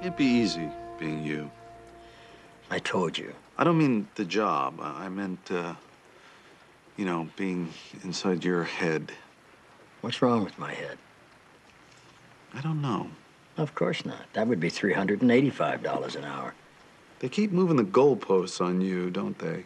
Can't be easy being you. I told you. I don't mean the job. I meant, uh, you know, being inside your head. What's wrong with my head? I don't know. Of course not. That would be $385 an hour. They keep moving the goalposts on you, don't they?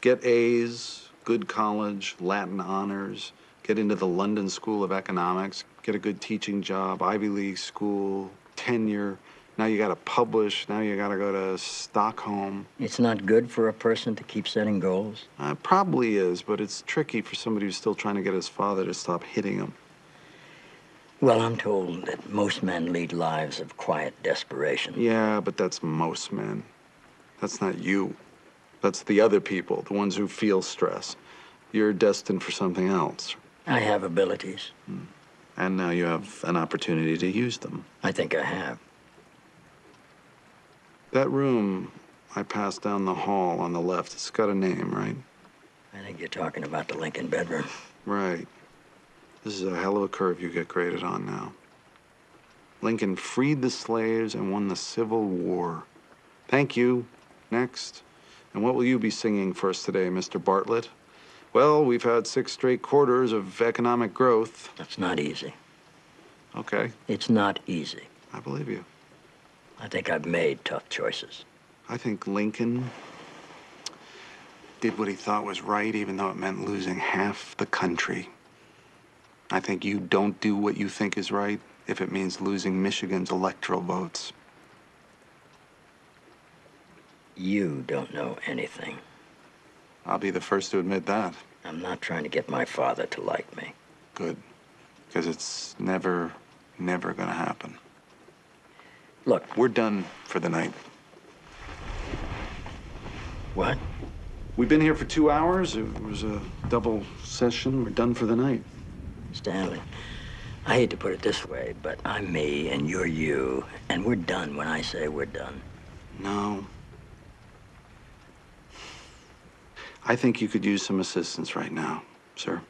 Get A's, good college, Latin honors, get into the London School of Economics, get a good teaching job, Ivy League school, tenure. Now you got to publish. Now you got to go to Stockholm. It's not good for a person to keep setting goals. Uh, it probably is, but it's tricky for somebody who's still trying to get his father to stop hitting him. Well, I'm told that most men lead lives of quiet desperation. Yeah, but that's most men. That's not you. That's the other people, the ones who feel stress. You're destined for something else. I have abilities. And now you have an opportunity to use them. I think I have. That room I passed down the hall on the left, it's got a name, right? I think you're talking about the Lincoln bedroom. Right. This is a hell of a curve you get graded on now. Lincoln freed the slaves and won the Civil War. Thank you. Next. And what will you be singing for us today, Mr. Bartlett? Well, we've had six straight quarters of economic growth. That's not easy. Okay, It's not easy. I believe you. I think I've made tough choices. I think Lincoln did what he thought was right, even though it meant losing half the country. I think you don't do what you think is right if it means losing Michigan's electoral votes. You don't know anything. I'll be the first to admit that. I'm not trying to get my father to like me. Good. Because it's never, never gonna happen. Look, We're done for the night. what? We've been here for two hours. It was a double session. We're done for the night. Stanley, I hate to put it this way, but I'm me and you're you, and we're done when I say we're done. No. I think you could use some assistance right now, sir.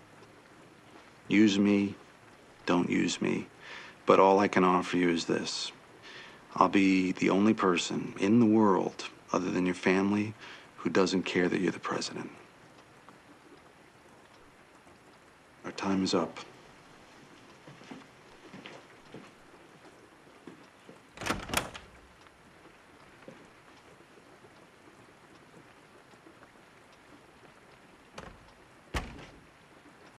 Use me, don't use me. But all I can offer you is this I'll be the only person in the world, other than your family, who doesn't care that you're the president. Our time is up.